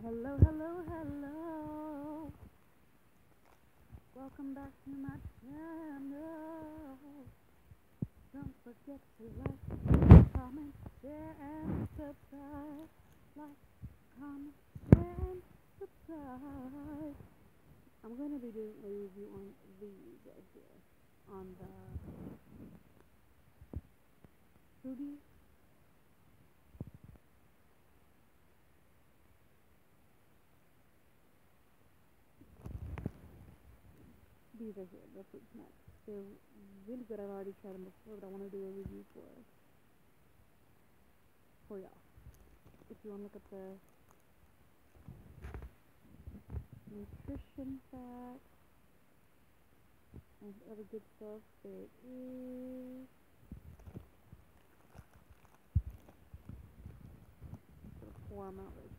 Hello, hello, hello. Welcome back to my channel. Don't forget to like, comment, share, and subscribe. Like, comment, share, and subscribe. I'm going to be doing a review on these right here. On the Fruity these are here, snacks. They're really good. I've already tried them before, but I want to do a review for for y'all. If you want to look at the nutrition facts and other good stuff, there it is. Pour them out right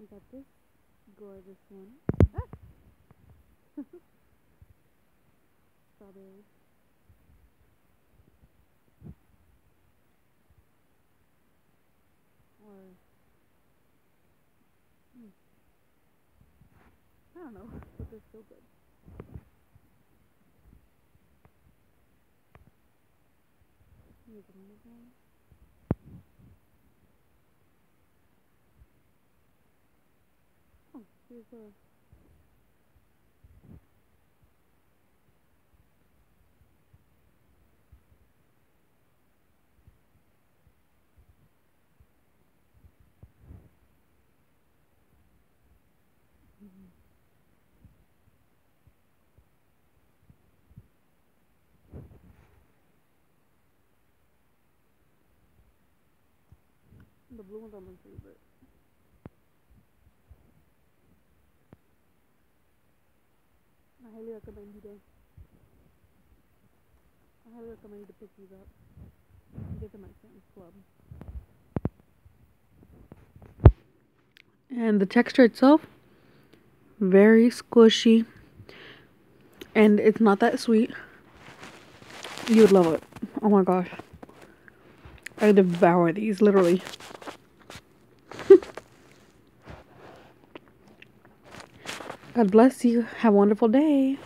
We got this gorgeous one. Ah! Strawberry. Or, hmm. I don't know, but they're still good. Here's another one. The blue ones are my favorite. I highly recommend you. I highly recommend you to pick these up. Get them at Sam's Club. And the texture itself, very squishy. And it's not that sweet. You would love it. Oh my gosh. I devour these, literally. God bless you. Have a wonderful day.